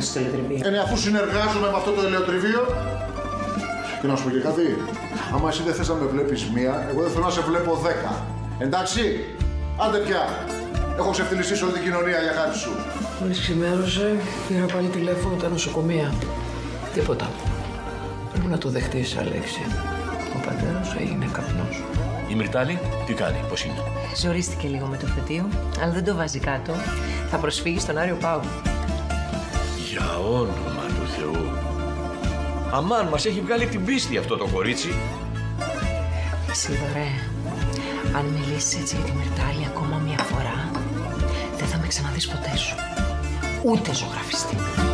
στο ελαιοτριβείο. Ε, ναι, αφού συνεργάζομαι με αυτό το ελαιοτριβείο. Και να σου πω και κάτι. Άμα εσύ δεν θες να με βλέπεις μία, εγώ δεν θέλω να σε βλέπω δέκα. Εντάξει, άντε πια. Έχω ξεφτυλιστεί όλη την κοινωνία για χάρη σου. Μόλις ξημέρωσε, πήρα πάλι τηλέφωνο τα νοσοκομεία. Τίποτα. Πρέπει να το δεχτείς, Αλέξη. Ο πατέρας σου έγινε καπνός. Η Μυρτάλη τι κάνει, πώς είναι; Ζορίστηκε λίγο με το φετίο, αλλά δεν το βάζει κάτω. Θα προσφύγει στον Άριο Πάγο. Για όνομα του Θεού. Αμάν, μας έχει βγάλει την πίστη αυτό το κορίτσι. Σίδωρε, αν μιλήσεις έτσι για τη Μυρτάλη ακόμα μια φορά, δεν θα με ξαναδείς ποτέ σου. Ούτε ζωγραφιστή.